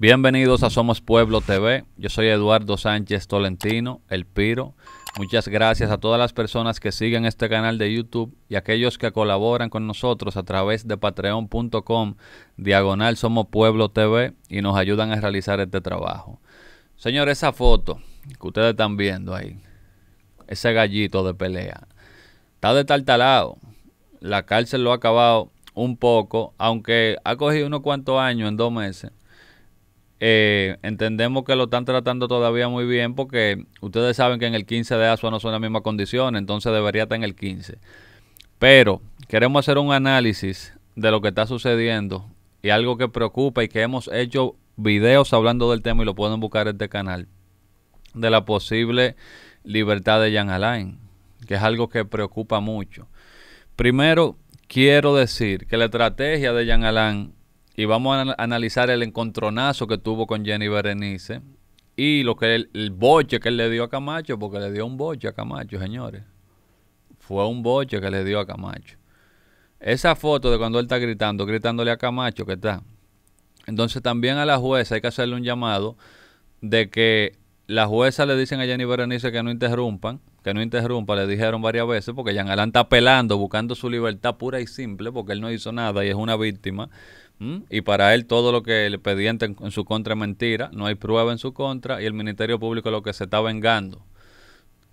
Bienvenidos a Somos Pueblo TV. Yo soy Eduardo Sánchez Tolentino, El Piro. Muchas gracias a todas las personas que siguen este canal de YouTube y aquellos que colaboran con nosotros a través de patreon.com diagonal Somos Pueblo TV y nos ayudan a realizar este trabajo. Señor, esa foto que ustedes están viendo ahí, ese gallito de pelea, está de tal talado. La cárcel lo ha acabado un poco, aunque ha cogido unos cuantos años en dos meses. Eh, entendemos que lo están tratando todavía muy bien porque ustedes saben que en el 15 de ASUA no son las mismas condiciones, entonces debería estar en el 15. Pero queremos hacer un análisis de lo que está sucediendo y algo que preocupa y que hemos hecho videos hablando del tema y lo pueden buscar en este canal, de la posible libertad de Jan Alain, que es algo que preocupa mucho. Primero, quiero decir que la estrategia de Jan Alain, y vamos a analizar el encontronazo que tuvo con Jenny Berenice y lo que el, el boche que él le dio a Camacho, porque le dio un boche a Camacho, señores. Fue un boche que le dio a Camacho. Esa foto de cuando él está gritando, gritándole a Camacho que está. Entonces también a la jueza hay que hacerle un llamado de que la jueza le dicen a Jenny Berenice que no interrumpan, que no interrumpa, le dijeron varias veces, porque Jean Alain está apelando, buscando su libertad pura y simple, porque él no hizo nada y es una víctima. Y para él todo lo que le pedían en, su contra es mentira, no hay prueba en su contra y el Ministerio Público lo que se está vengando.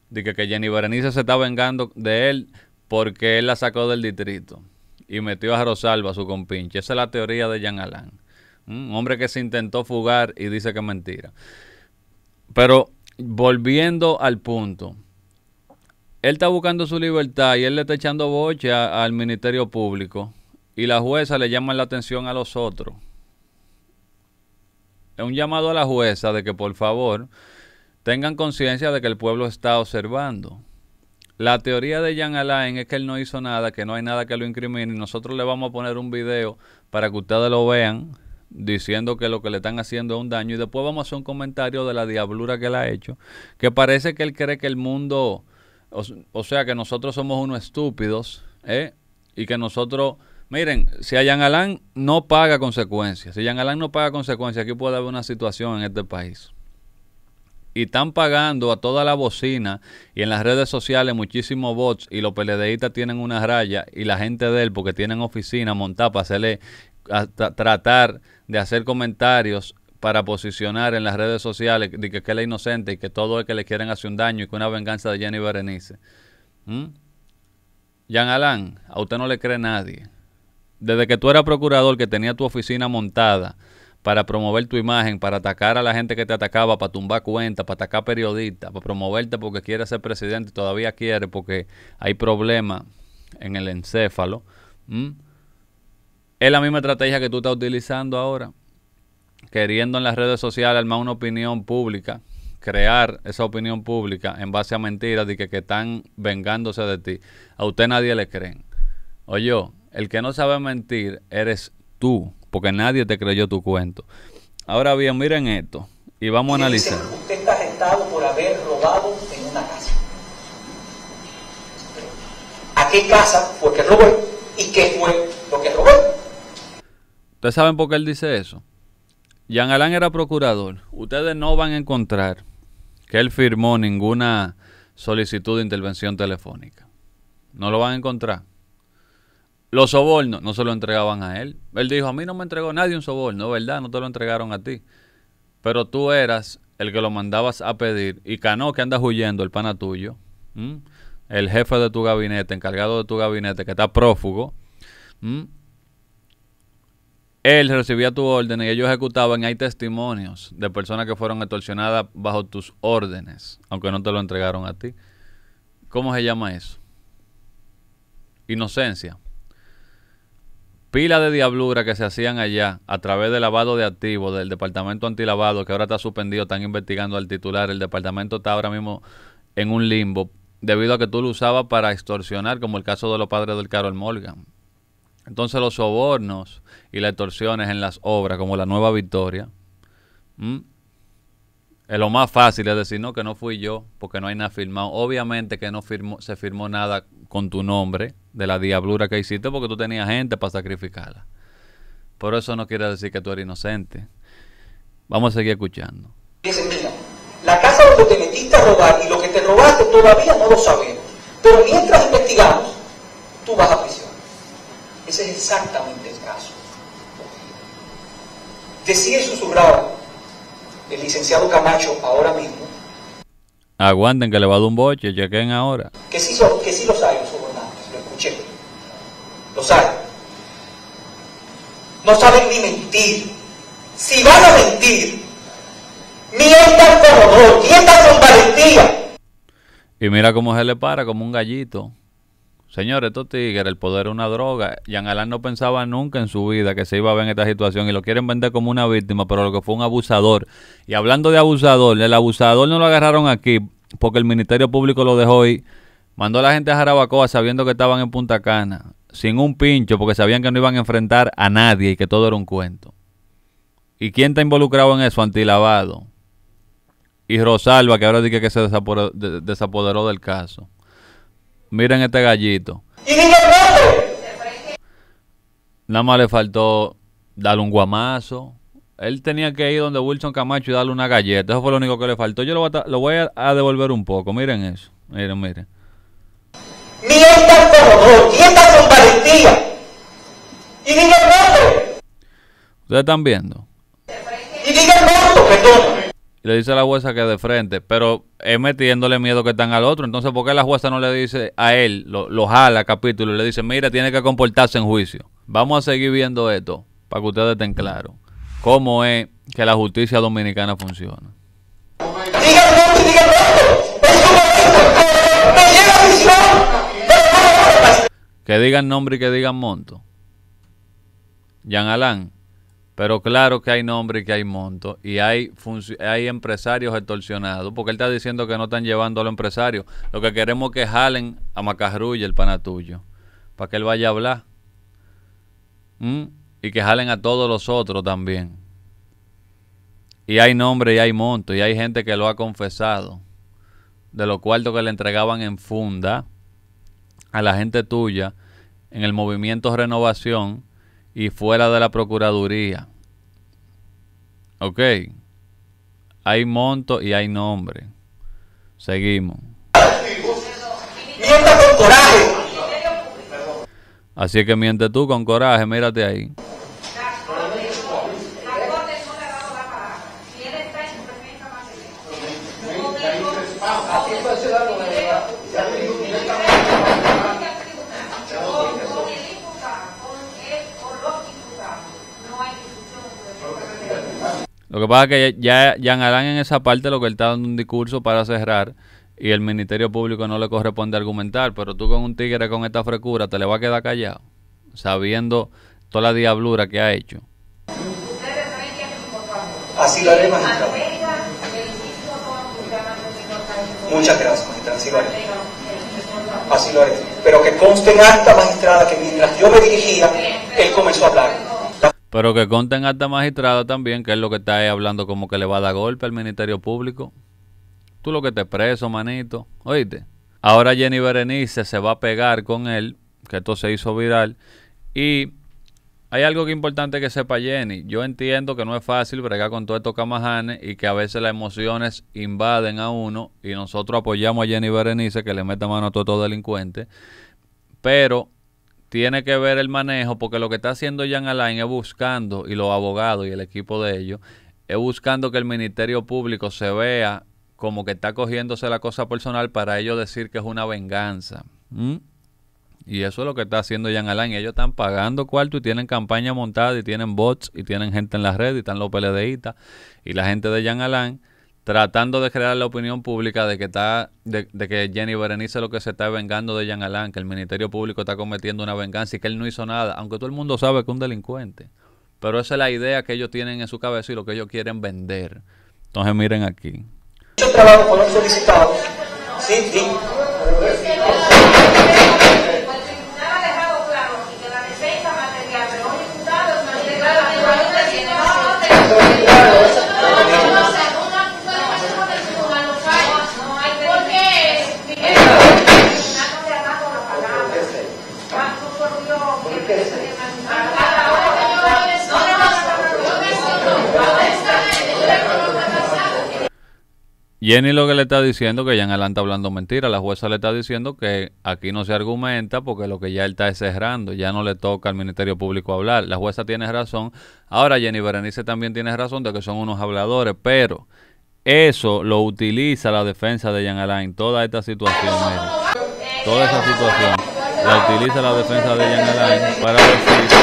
Dice que Jenny Berenice se está vengando de él porque él la sacó del distrito y metió a Rosalba, su compinche. Esa es la teoría de Jean Alain. Un hombre que se intentó fugar y dice que es mentira. Pero volviendo al punto, él está buscando su libertad y él le está echando boche al Ministerio Público y la jueza le llama la atención a los otros. Es un llamado a la jueza de que por favor tengan conciencia de que el pueblo está observando. La teoría de Jean Alain es que él no hizo nada, que no hay nada que lo incrimine y nosotros le vamos a poner un video para que ustedes lo vean diciendo que lo que le están haciendo es un daño y después vamos a hacer un comentario de la diablura que él ha hecho, que parece que él cree que el mundo, o, sea, que nosotros somos unos estúpidos, ¿eh? y que nosotros, miren, si a Jean Alain no paga consecuencias, si Jean Alain no paga consecuencias, aquí puede haber una situación en este país. Y están pagando a toda la bocina y en las redes sociales muchísimos bots y los PLDistas tienen una raya y la gente de él porque tienen oficina montada para hacerle tratar de hacer comentarios para posicionar en las redes sociales de que, él es inocente y que todo es que le quieren hacer un daño y que una venganza de Jenny Berenice. ¿Mm? Jean Alain, a usted no le cree nadie. Desde que tú eras procurador, que tenía tu oficina montada para promover tu imagen, para atacar a la gente que te atacaba, para tumbar cuentas, para atacar periodistas, para promoverte porque quiere ser presidente y todavía quiere porque hay problemas en el encéfalo. Es la misma estrategia que tú estás utilizando ahora, queriendo en las redes sociales armar una opinión pública, crear esa opinión pública en base a mentiras de que, están vengándose de ti. A usted nadie le creen. Oye, el que no sabe mentir eres tú, porque nadie te creyó tu cuento. Ahora bien, miren esto y vamos a analizar. usted está arrestado por haber robado en una casa. ¿A qué casa fue que robó y qué fue lo que robó? ¿Ustedes saben por qué él dice eso? Jean Alain era procurador. Ustedes no van a encontrar que él firmó ninguna solicitud de intervención telefónica. No lo van a encontrar. Los sobornos no se lo entregaban a él. Él dijo, a mí no me entregó nadie un soborno, ¿verdad? No te lo entregaron a ti. Pero tú eras el que lo mandabas a pedir. Y Cano, que andas huyendo, el pana tuyo, el jefe de tu gabinete, encargado de tu gabinete, que está prófugo, él recibía tu orden y ellos ejecutaban. Hay testimonios de personas que fueron extorsionadas bajo tus órdenes, aunque no te lo entregaron a ti. ¿Cómo se llama eso? Inocencia. Pila de diablura que se hacían allá a través del lavado de activos del departamento antilavado, que ahora está suspendido, están investigando al titular. El departamento está ahora mismo en un limbo debido a que tú lo usabas para extorsionar, como el caso de los padres del Carol Morgan. Entonces los sobornos y las extorsiones en las obras, como la Nueva Victoria, es lo más fácil es decir, no, que no fui yo, porque no hay nada firmado. Obviamente que no firmó, se firmó nada con tu nombre de la diablura que hiciste, porque tú tenías gente para sacrificarla. Pero eso no quiere decir que tú eres inocente. Vamos a seguir escuchando. La casa donde te metiste a robar y lo que te robaste todavía no lo sabemos. Pero mientras investigamos, tú vas a prisión. Ese es exactamente el caso. Decía y susurraba el licenciado Camacho ahora mismo Aguanten que le va a dar un boche, chequen ahora. que sí, que sí los hay los sobornantes, lo escuché. Los hay. No saben ni mentir. Si van a mentir, mientan con honor, mientan con valentía. Y mira cómo se le para, como un gallito. Señores, estos tigres, el poder es una droga. Jean Alain no pensaba nunca en su vida que se iba a ver en esta situación y lo quieren vender como una víctima, pero lo que fue un abusador. Y hablando de abusador, el abusador no lo agarraron aquí porque el Ministerio Público lo dejó ir. Mandó a la gente a Jarabacoa sabiendo que estaban en Punta Cana, sin un pincho, porque sabían que no iban a enfrentar a nadie y que todo era un cuento. ¿Y quién está involucrado en eso? Antilavado. Y Rosalba, que ahora dice que se desapoderó, de- desapoderó del caso. Miren este gallito. Y. Nada más le faltó darle un guamazo. Él tenía que ir donde Wilson Camacho y darle una galleta. Eso fue lo único que le faltó. Yo lo voy a, ta- lo voy a, a devolver un poco. Miren eso. Miren, miren. Con valentía. Y nombre. Ustedes están viendo. Y digan nombre, perdón. Y le dice a la jueza que de frente, pero es metiéndole miedo que están al otro. Entonces, ¿por qué la jueza no le dice a él, lo, lo jala capítulo y le dice, mira, tiene que comportarse en juicio? Vamos a seguir viendo esto para que ustedes estén claros. ¿Cómo es que la justicia dominicana funciona? Que digan nombre y que digan monto. Jean Alain. Pero claro que hay nombre y que hay monto. Y hay, hay empresarios extorsionados. Porque él está diciendo que no están llevando a los empresarios. Lo que queremos es que jalen a Macarrulla, el pana tuyo. Para que él vaya a hablar. Y que jalen a todos los otros también. Y hay nombre y hay monto. Y hay gente que lo ha confesado. De los cuartos que le entregaban en funda a la gente tuya en el movimiento Renovación y fuera de la Procuraduría. Ok. Hay monto y hay nombre. Seguimos. Así que miente tú con coraje, mírate ahí. Lo que pasa es que ya Alain en esa parte lo que él está dando un discurso para cerrar y el Ministerio Público no le corresponde argumentar, pero tú con un tigre con esta frecura te le va a quedar callado, sabiendo toda la diablura que ha hecho. Así lo haré, magistrado. Muchas gracias, magistrada. Así lo haré. Así lo haré. Pero que conste en acta, magistrada, que mientras yo me dirigía, él comenzó a hablar. Pero que conten acta magistrada también, que es lo que está ahí hablando como que le va a dar golpe al Ministerio Público. Tú lo que te preso, manito. Oíste. Ahora Jenny Berenice se va a pegar con él, que esto se hizo viral. Y hay algo que es importante que sepa Jenny. Yo entiendo que no es fácil bregar con todos estos camajanes y que a veces las emociones invaden a uno y nosotros apoyamos a Jenny Berenice que le meta mano a todos estos delincuentes. Pero tiene que ver el manejo porque lo que está haciendo Jean Alain es buscando, y los abogados y el equipo de ellos, es buscando que el Ministerio Público se vea como que está cogiéndose la cosa personal para ellos decir que es una venganza. ¿Mm? Y eso es lo que está haciendo Jean Alain. Ellos están pagando cuarto y tienen campaña montada y tienen bots y tienen gente en las redes y están los PLDistas y la gente de Jean Alain tratando de crear la opinión pública de que está de, que Jenny Berenice lo que se está vengando de Jean Alain, que el Ministerio Público está cometiendo una venganza y que él no hizo nada, aunque todo el mundo sabe que es un delincuente. Pero esa es la idea que ellos tienen en su cabeza y lo que ellos quieren vender. Entonces miren aquí. Muchos trabajos fueron solicitados. Sí, sí. Jenny lo que le está diciendo que Jean Alain está hablando mentira. La jueza le está diciendo que aquí no se argumenta porque lo que ya él está es cerrando. Ya no le toca al Ministerio Público hablar. La jueza tiene razón. Ahora Jenny Berenice también tiene razón de que son unos habladores, pero eso lo utiliza la defensa de Jean Alain. Toda esta situación, toda esa situación la utiliza la defensa de Jean Alain para decir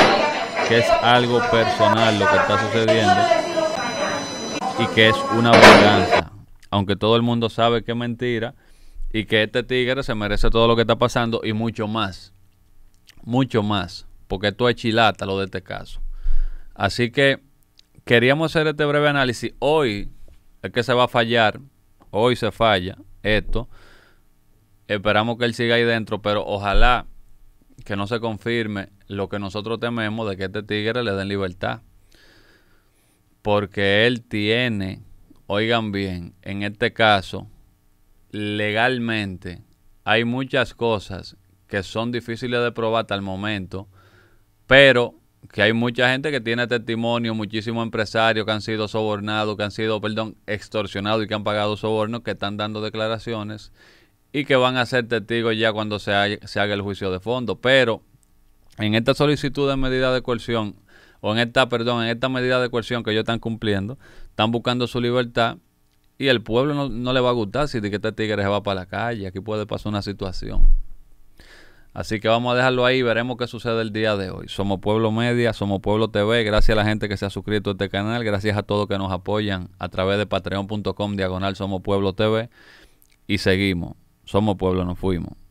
que es algo personal lo que está sucediendo y que es una venganza aunque todo el mundo sabe que es mentira y que este tigre se merece todo lo que está pasando y mucho más. Mucho más. Porque esto es chilata lo de este caso. Así que queríamos hacer este breve análisis. Hoy es que se va a fallar. Hoy se falla esto. Esperamos que él siga ahí dentro, pero ojalá que no se confirme lo que nosotros tememos de que este tigre le den libertad. Porque él tiene Oigan bien, en este caso, legalmente hay muchas cosas que son difíciles de probar hasta el momento, pero que hay mucha gente que tiene testimonio, muchísimos empresarios que han sido sobornados, que han sido, perdón, extorsionados y que han pagado sobornos, que están dando declaraciones y que van a ser testigos ya cuando se, se haga el juicio de fondo. Pero en esta solicitud de medida de coerción, o en esta, perdón, en esta medida de coerción que ellos están cumpliendo, están buscando su libertad y el pueblo no, le va a gustar si de este tigre se va para la calle. Aquí puede pasar una situación. Así que vamos a dejarlo ahí veremos qué sucede el día de hoy. Somos Pueblo Media, somos Pueblo TV. Gracias a la gente que se ha suscrito a este canal. Gracias a todos que nos apoyan a través de patreon.com diagonal Somos Pueblo TV. Y seguimos. Somos Pueblo, nos fuimos.